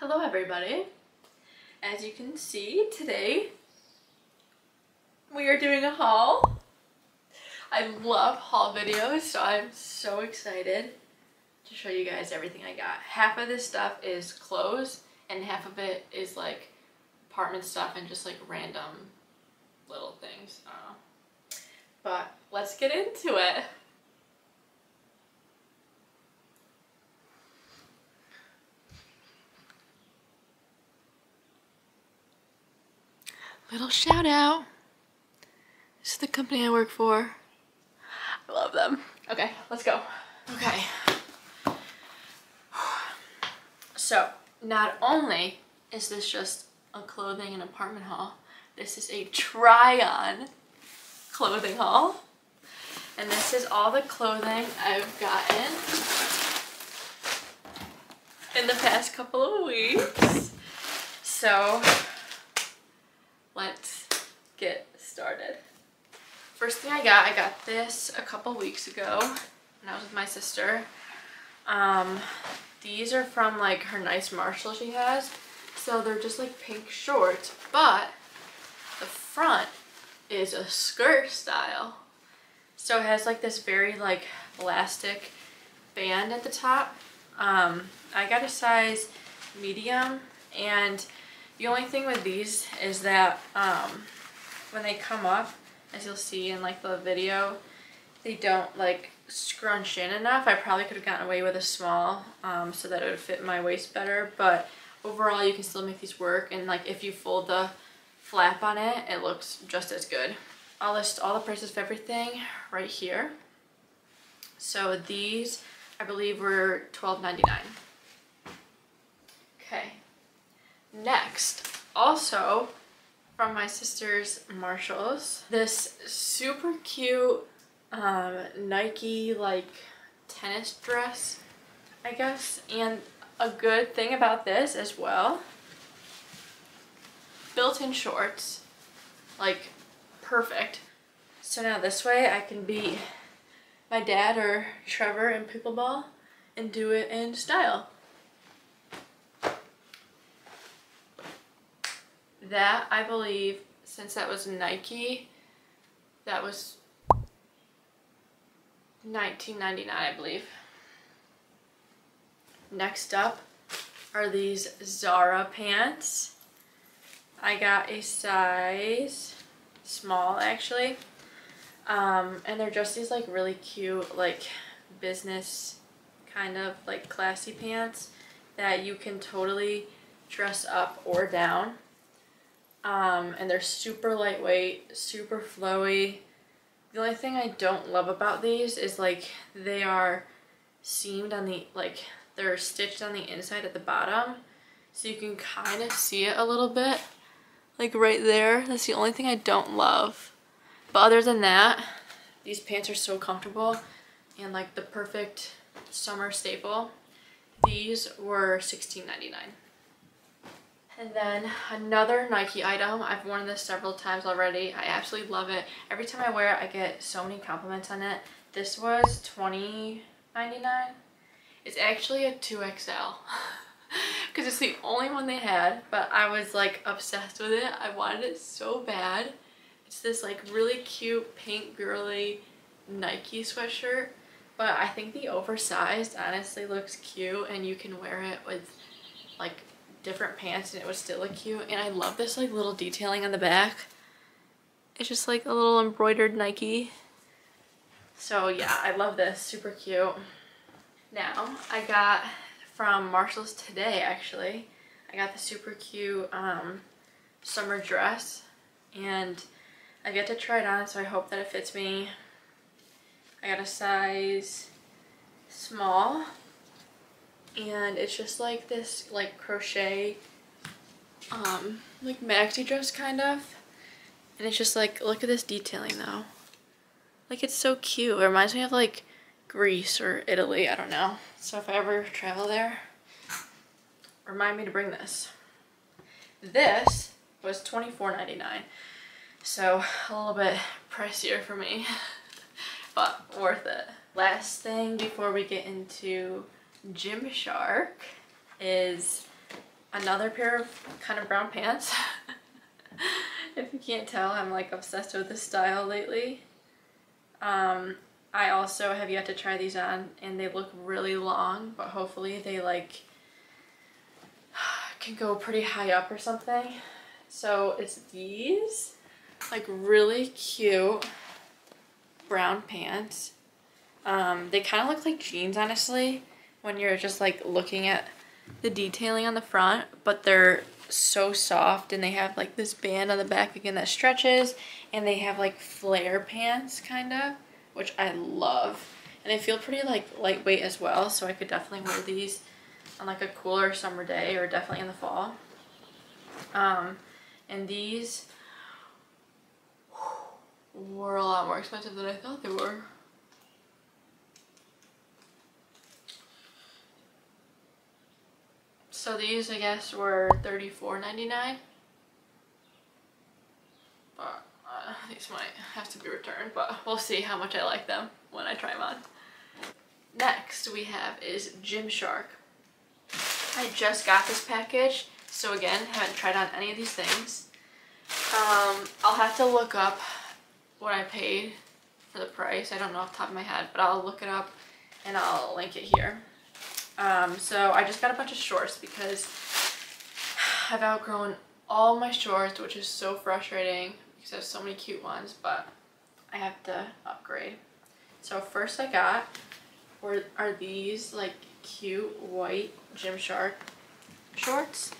Hello everybody. As you can see today we are doing a haul. I love haul videos so I'm so excited to show you guys everything I got. Half of this stuff is clothes and half of it is like apartment stuff and just like random little things. But let's get into it. Little shout out. This is the company I work for. I love them. Okay, let's go. Okay. So, not only is this just a clothing and apartment haul, this is a try-on clothing haul. And this is all the clothing I've gotten in the past couple of weeks. So, let's get started. First thing I got, I got this a couple weeks ago when I was with my sister. Um, these are from like her nice Marshall she has. So they're just like pink shorts, but the front is a skirt style. So it has like this very like elastic band at the top. Um, I got a size medium and the only thing with these is that um, when they come up, as you'll see in like the video, they don't like scrunch in enough. I probably could have gotten away with a small um, so that it would fit my waist better, but overall you can still make these work and like if you fold the flap on it, it looks just as good. I'll list all the prices of everything right here. So these I believe were $12.99. Okay, Next, also from my sister's Marshalls, this super cute um, Nike like tennis dress, I guess. And a good thing about this as well, built-in shorts, like perfect. So now this way I can be my dad or Trevor in pickleball and do it in style. That, I believe, since that was Nike, that was 19.99, I believe. Next up are these Zara pants. I got a size small actually. Um, and they're just these like really cute like business kind of like classy pants that you can totally dress up or down. Um, and they're super lightweight, super flowy. The only thing I don't love about these is like they are seamed on the, like they're stitched on the inside at the bottom. So you can kind of see it a little bit, like right there. That's the only thing I don't love. But other than that, these pants are so comfortable and like the perfect summer staple. These were $16.99. And then another Nike item. I've worn this several times already. I absolutely love it. Every time I wear it, I get so many compliments on it. This was $20.99. It's actually a 2XL. Because it's the only one they had. But I was like obsessed with it. I wanted it so bad. It's this like really cute pink girly Nike sweatshirt. But I think the oversized honestly looks cute. And you can wear it with like different pants and it would still look cute. And I love this like little detailing on the back. It's just like a little embroidered Nike. So yeah, I love this. Super cute. Now, I got from Marshall's today actually. I got the super cute um, summer dress and I've yet to try it on so I hope that it fits me. I got a size small and it's just like this like crochet um like maxi dress kind of. And it's just like look at this detailing though. Like it's so cute. It reminds me of like Greece or Italy. I don't know. So if I ever travel there remind me to bring this. This was $24.99 so a little bit pricier for me but worth it. Last thing before we get into Gymshark is another pair of kind of brown pants. if you can't tell, I'm like obsessed with this style lately. Um, I also have yet to try these on and they look really long, but hopefully they like can go pretty high up or something. So it's these like really cute brown pants. Um, they kind of look like jeans honestly when you're just like looking at the detailing on the front, but they're so soft and they have like this band on the back again that stretches and they have like flare pants kind of which I love. And they feel pretty like lightweight as well so I could definitely wear these on like a cooler summer day or definitely in the fall. Um and these were a lot more expensive than I thought they were So these, I guess, were $34.99. But uh, these might have to be returned, but we'll see how much I like them when I try them on. Next we have is Gymshark. I just got this package, so again, haven't tried on any of these things. Um, I'll have to look up what I paid for the price. I don't know off the top of my head, but I'll look it up and I'll link it here. Um, so I just got a bunch of shorts because I've outgrown all my shorts, which is so frustrating because I have so many cute ones, but I have to upgrade. So first I got were, are these like cute white Gymshark shorts.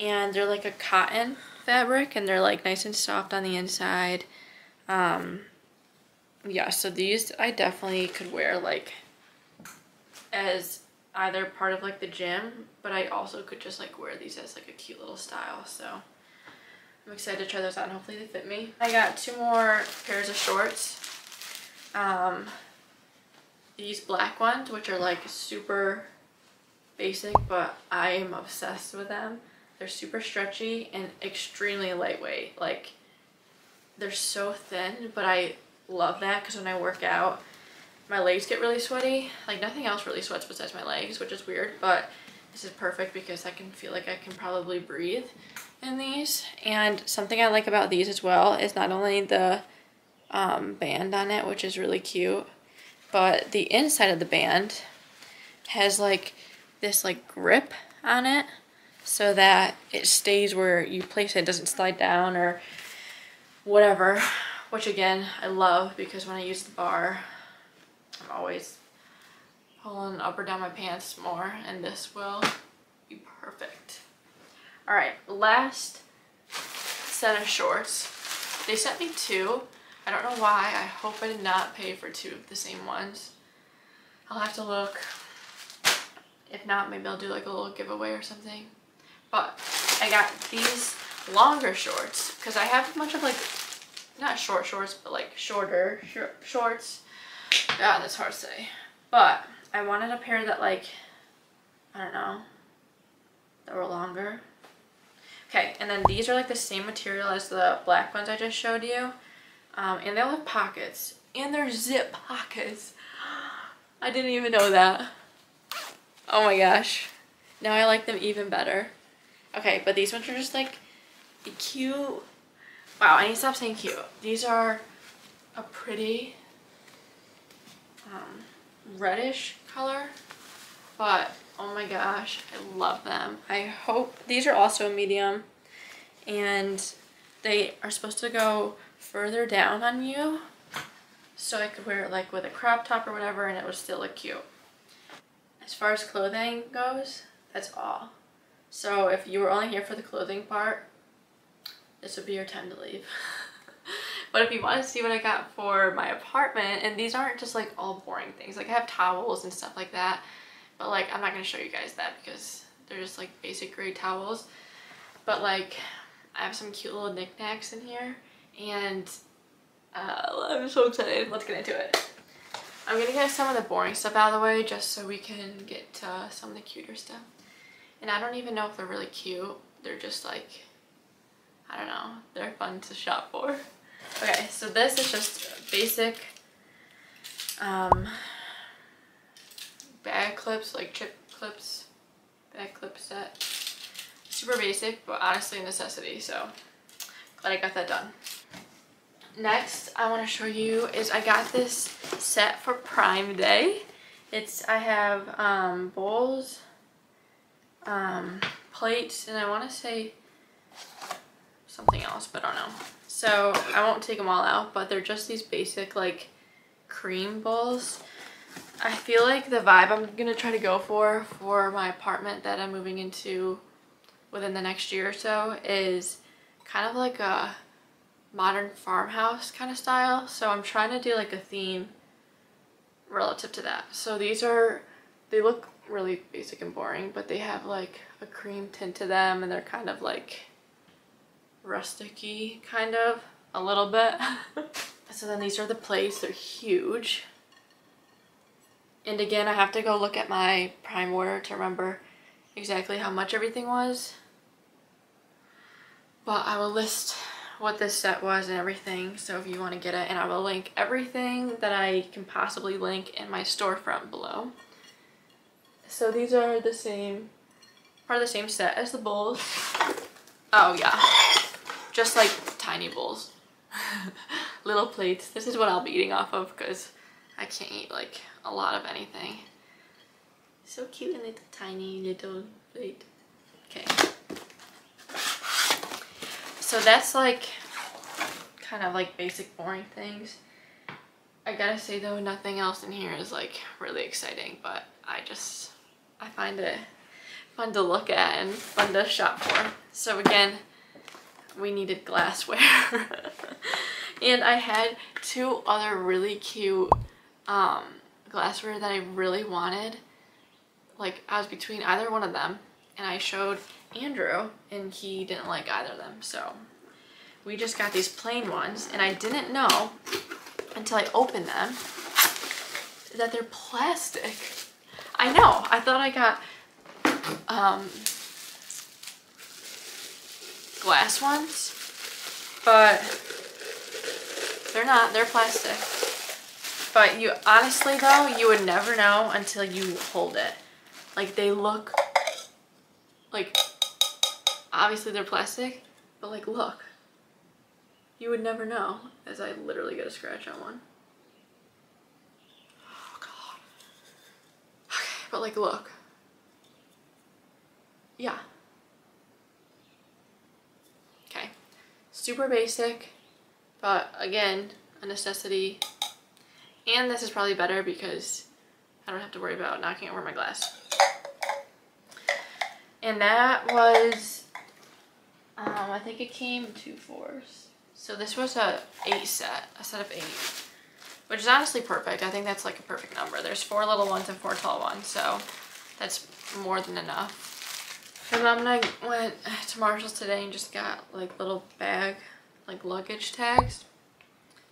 And they're like a cotton fabric and they're like nice and soft on the inside. Um, yeah, so these I definitely could wear like as either part of like the gym, but I also could just like wear these as like a cute little style. So I'm excited to try those out and hopefully they fit me. I got two more pairs of shorts. Um, these black ones, which are like super basic, but I am obsessed with them. They're super stretchy and extremely lightweight. Like they're so thin, but I love that because when I work out, my legs get really sweaty. Like nothing else really sweats besides my legs, which is weird, but this is perfect because I can feel like I can probably breathe in these. And something I like about these as well is not only the um, band on it, which is really cute, but the inside of the band has like this like grip on it so that it stays where you place it, it doesn't slide down or whatever, which again, I love because when I use the bar, always pulling up or down my pants more and this will be perfect. All right, last set of shorts. They sent me two. I don't know why. I hope I did not pay for two of the same ones. I'll have to look. If not, maybe I'll do like a little giveaway or something. But I got these longer shorts because I have a bunch of like, not short shorts, but like shorter shorts God, that's hard to say. But I wanted a pair that like, I don't know, that were longer. Okay, and then these are like the same material as the black ones I just showed you. Um, and they'll have pockets. And they're zip pockets. I didn't even know that. Oh my gosh. Now I like them even better. Okay, but these ones are just like cute. Wow, I need to stop saying cute. These are a pretty um, reddish color, but oh my gosh, I love them. I hope, these are also a medium, and they are supposed to go further down on you, so I could wear it like with a crop top or whatever, and it would still look cute. As far as clothing goes, that's all. So if you were only here for the clothing part, this would be your time to leave. But if you want to see what I got for my apartment, and these aren't just like all boring things. Like I have towels and stuff like that. But like I'm not going to show you guys that because they're just like basic gray towels. But like I have some cute little knickknacks in here. And uh, I'm so excited. Let's get into it. I'm going to get some of the boring stuff out of the way just so we can get some of the cuter stuff. And I don't even know if they're really cute. They're just like, I don't know. They're fun to shop for. Okay, so this is just basic um, bag clips, like chip clips, bag clip set. Super basic, but honestly necessity, so glad I got that done. Next, I want to show you is I got this set for Prime Day. It's, I have um, bowls, um, plates, and I want to say something else, but I don't know. So I won't take them all out, but they're just these basic like cream bowls. I feel like the vibe I'm going to try to go for for my apartment that I'm moving into within the next year or so is kind of like a modern farmhouse kind of style. So I'm trying to do like a theme relative to that. So these are, they look really basic and boring, but they have like a cream tint to them and they're kind of like rustic kind of, a little bit. so then these are the plates, they're huge. And again, I have to go look at my prime order to remember exactly how much everything was. But I will list what this set was and everything so if you want to get it and I will link everything that I can possibly link in my storefront below. So these are the same, part of the same set as the bowls. Oh yeah, just like tiny bowls. Little plates. This is what I'll be eating off of because I can't eat like a lot of anything. So cute and little tiny little plate. Okay. So that's like kind of like basic boring things. I gotta say though, nothing else in here is like really exciting, but I just, I find it fun to look at and fun to shop for. So again, we needed glassware. and I had two other really cute um, glassware that I really wanted. Like I was between either one of them and I showed Andrew and he didn't like either of them. So we just got these plain ones and I didn't know until I opened them that they're plastic. I know, I thought I got um, glass ones, but they're not, they're plastic. But you, honestly though, you would never know until you hold it. Like they look like obviously they're plastic, but like look. You would never know as I literally get a scratch on one. Oh god. Okay, but like look. Yeah. Okay. Super basic, but again, a necessity. And this is probably better because I don't have to worry about knocking over my glass. And that was, um, I think it came two fours. So this was a eight set, a set of eight, which is honestly perfect. I think that's like a perfect number. There's four little ones and four tall ones, so that's more than enough. And mom and I went to Marshall's today and just got like little bag, like luggage tags.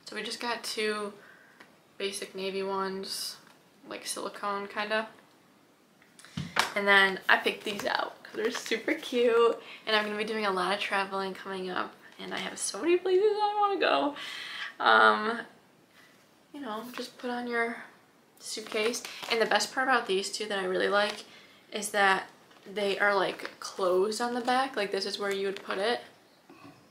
So we just got two basic navy ones, like silicone kind of. And then I picked these out because they're super cute and I'm going to be doing a lot of traveling coming up and I have so many places I want to go. Um, you know, just put on your suitcase. And the best part about these two that I really like is that they are like closed on the back. Like this is where you would put it.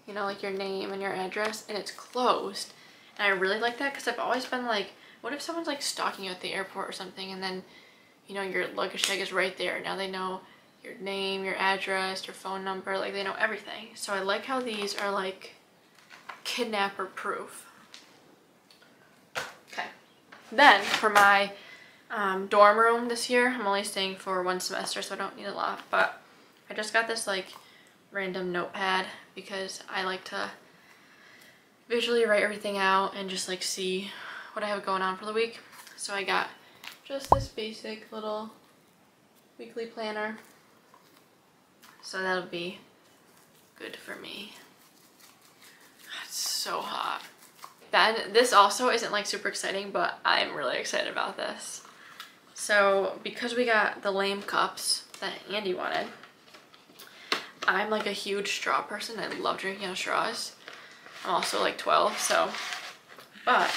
You know, like your name and your address and it's closed. And I really like that because I've always been like, what if someone's like stalking you at the airport or something and then, you know, your luggage tag is right there. Now they know your name, your address, your phone number, like they know everything. So I like how these are like kidnapper proof. Okay. Then for my um, dorm room this year, I'm only staying for one semester so I don't need a lot, but I just got this like random notepad because I like to visually write everything out and just like see what I have going on for the week. So I got just this basic little weekly planner so that'll be good for me. It's so hot. Then this also isn't like super exciting, but I'm really excited about this. So because we got the lame cups that Andy wanted, I'm like a huge straw person. I love drinking out of straws. I'm also like 12, so, but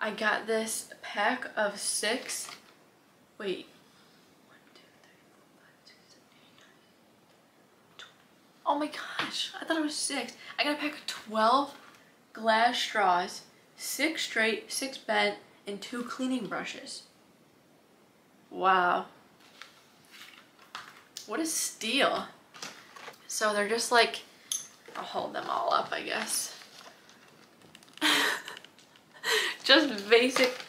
I got this pack of six, wait, Oh my gosh, I thought it was six. I got a pack of 12 glass straws, six straight, six bent, and two cleaning brushes. Wow. What a steal. So they're just like, I'll hold them all up, I guess. just basic,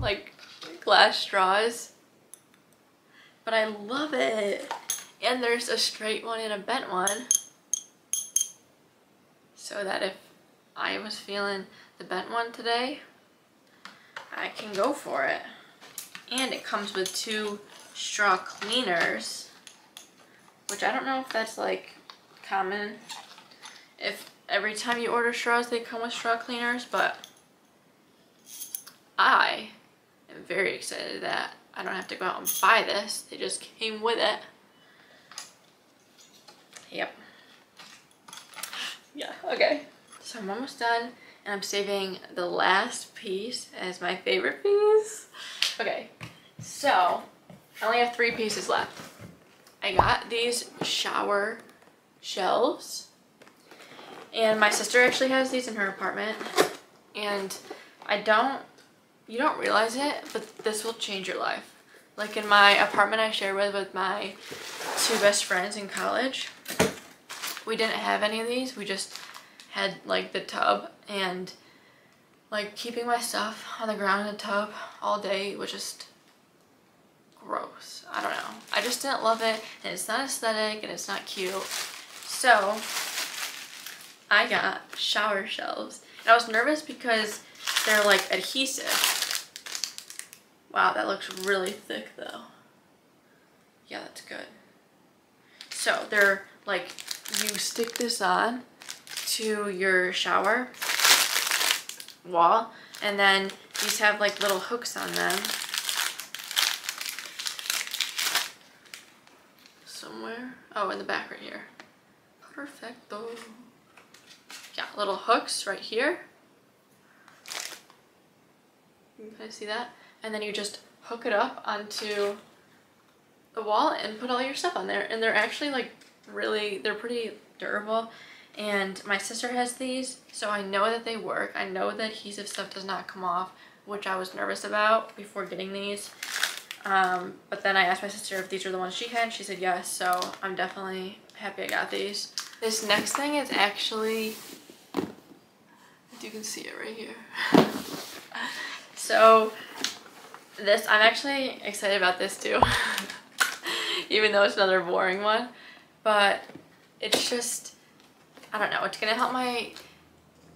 like, glass straws. But I love it. And there's a straight one and a bent one. So that if I was feeling the bent one today, I can go for it. And it comes with two straw cleaners, which I don't know if that's like common. If every time you order straws, they come with straw cleaners, but I am very excited that I don't have to go out and buy this. They just came with it. Yep. Yeah, okay. So I'm almost done and I'm saving the last piece as my favorite piece. Okay, so I only have three pieces left. I got these shower shelves and my sister actually has these in her apartment and I don't, you don't realize it, but this will change your life. Like in my apartment I share with with my two best friends in college, we didn't have any of these. We just had like the tub and like keeping my stuff on the ground in the tub all day was just gross. I don't know. I just didn't love it and it's not aesthetic and it's not cute. So I got shower shelves. And I was nervous because they're like adhesive. Wow, that looks really thick though. Yeah, that's good. So they're like, you stick this on to your shower wall and then these have like little hooks on them. Somewhere. Oh, in the back right here. Perfecto. Yeah, little hooks right here. You can see that? and then you just hook it up onto the wall and put all your stuff on there and they're actually like really they're pretty durable and my sister has these so I know that they work I know that adhesive stuff does not come off which I was nervous about before getting these um, but then I asked my sister if these were the ones she had she said yes so I'm definitely happy I got these this next thing is actually you can see it right here so this, I'm actually excited about this too. Even though it's another boring one. But it's just, I don't know, it's gonna help my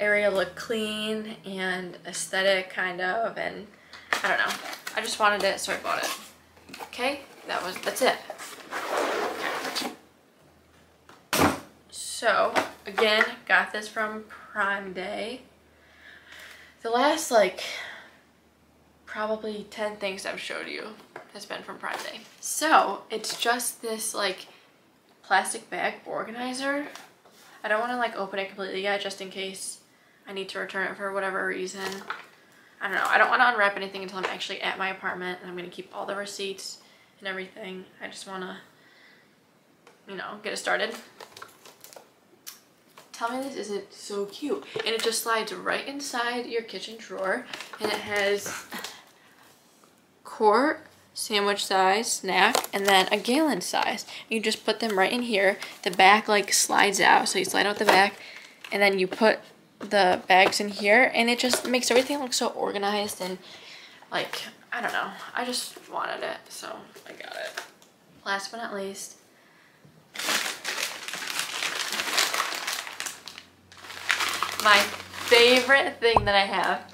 area look clean and aesthetic kind of and I don't know. I just wanted it so I bought it. Okay, that was, that's it. So, again, got this from Prime Day. The last like probably 10 things I've showed you has been from Prime Day. So it's just this like plastic bag organizer. I don't want to like open it completely yet just in case I need to return it for whatever reason. I don't know. I don't want to unwrap anything until I'm actually at my apartment and I'm going to keep all the receipts and everything. I just want to, you know, get it started. Tell me this isn't so cute. And it just slides right inside your kitchen drawer and it has quart sandwich size snack and then a gallon size. You just put them right in here. The back like slides out. So you slide out the back and then you put the bags in here and it just makes everything look so organized and like, I don't know. I just wanted it. So I got it. Last but not least, my favorite thing that I have,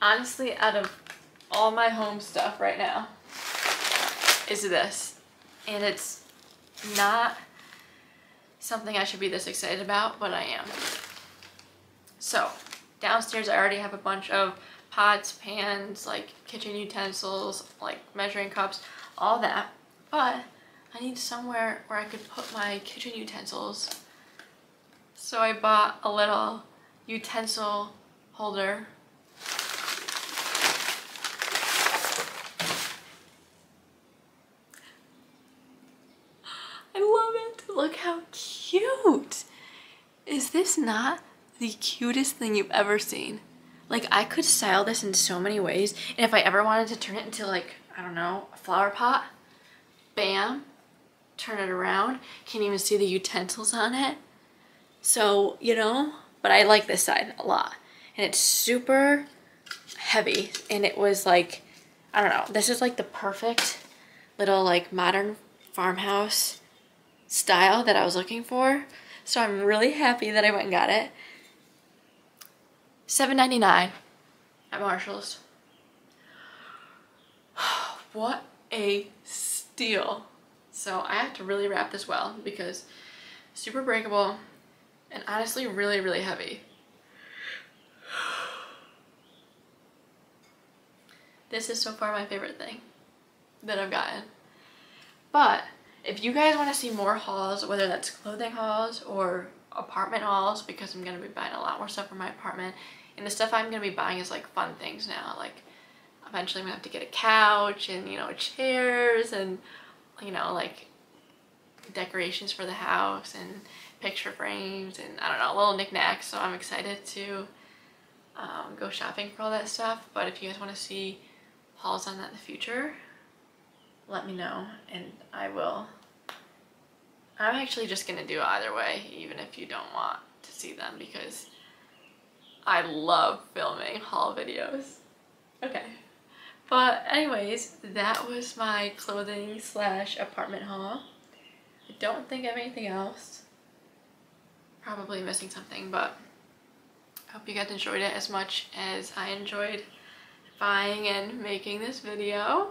honestly, out of all my home stuff right now is this. And it's not something I should be this excited about, but I am. So, downstairs I already have a bunch of pots, pans, like kitchen utensils, like measuring cups, all that. But I need somewhere where I could put my kitchen utensils. So I bought a little utensil holder Look how cute. Is this not the cutest thing you've ever seen? Like I could style this in so many ways. And if I ever wanted to turn it into like, I don't know, a flower pot, bam, turn it around. Can't even see the utensils on it. So, you know, but I like this side a lot. And it's super heavy. And it was like, I don't know, this is like the perfect little like modern farmhouse style that I was looking for. So I'm really happy that I went and got it. $7.99 at Marshall's. what a steal. So I have to really wrap this well because super breakable and honestly really, really heavy. This is so far my favorite thing that I've gotten. But if you guys want to see more hauls, whether that's clothing hauls or apartment hauls, because I'm going to be buying a lot more stuff for my apartment, and the stuff I'm going to be buying is like fun things now, like eventually I'm going to have to get a couch and, you know, chairs and, you know, like decorations for the house and picture frames and I don't know, little knickknacks. So I'm excited to um, go shopping for all that stuff. But if you guys want to see hauls on that in the future, let me know and I will. I'm actually just gonna do either way, even if you don't want to see them because I love filming haul videos. Okay. But anyways, that was my clothing slash apartment haul. I don't think have anything else. Probably missing something, but I hope you guys enjoyed it as much as I enjoyed buying and making this video.